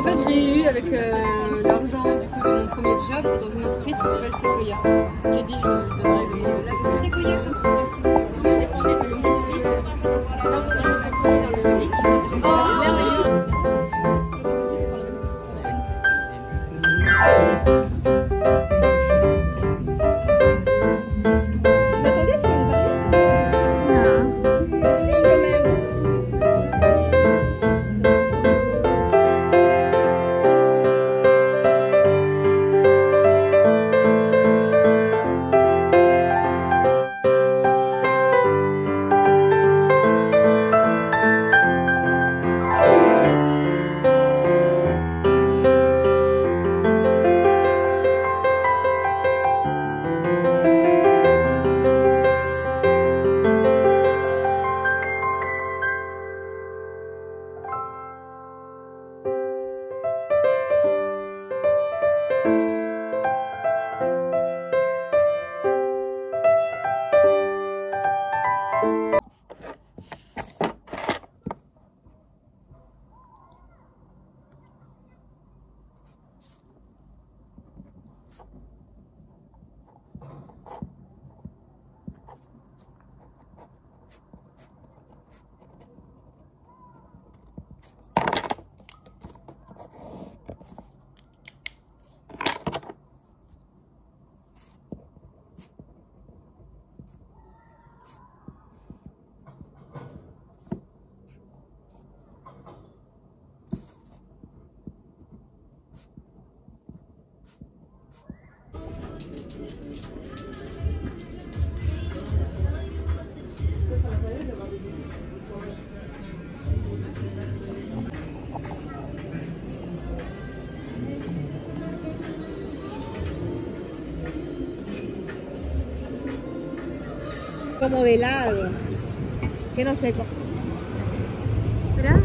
en fait, je l'ai eu avec euh, l'argent de mon premier job dans une entreprise qui s'appelle Sequoia. J'ai dit, je donnerai le nom de Sequoia. Como de lado. Que no sé. ¿Verdad?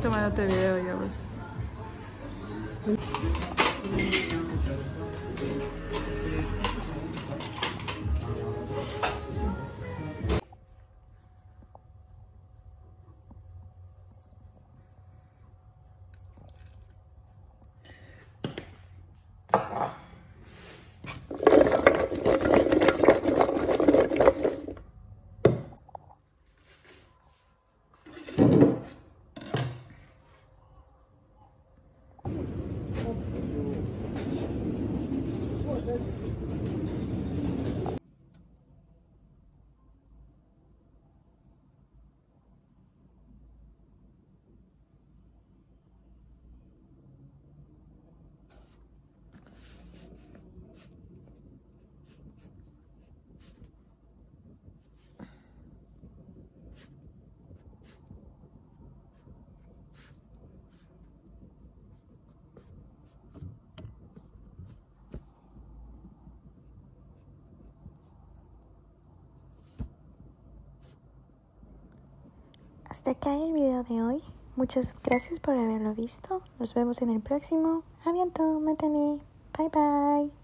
Tomándote video ya pues. Hasta acá el video de hoy. Muchas gracias por haberlo visto. Nos vemos en el próximo. Aviento, matane. Bye bye.